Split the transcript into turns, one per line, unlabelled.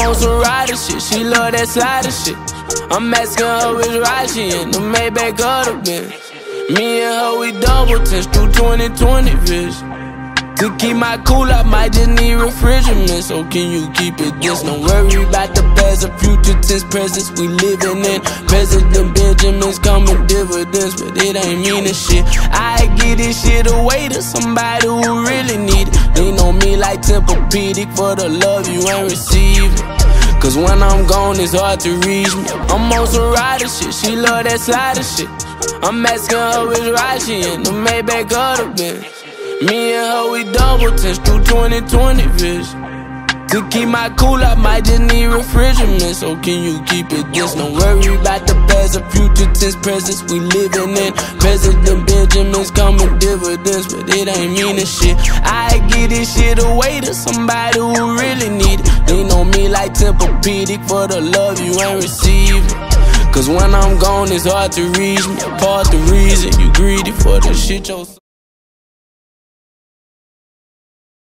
On some rider shit, she love that slider shit. I'm asking her which ride she in, the Maybach or the Benz. Me and her, we double tense through 2020 vision. To keep my cool, I might just need refrigerant. So can you keep it this? Don't worry about the past or future tense presence we living in. President Benjamin's coming dividends, but it ain't meaning shit. I give this shit away to somebody who really need it. They know me like Tempur-Pedic for the love you ain't receiving. Cause when I'm gone, it's hard to reach me. I'm on some rider shit, she love that slider shit. I'm asking her which ride she in, the Maybach or the Benz. Me and her, we double tense through 2020 vision. To keep my cool, I might just need refrigerant. So can you keep it this? Don't worry about the past or future tense presence we living in. President Benjamin's coming dividends, but it ain't mean a shit. I give this shit away to somebody who really need it. They know like Tempur-Pedic for the love you ain't receiving. Cause when I'm gone, it's hard to reach me. Part the reason you greedy for the shit yourself.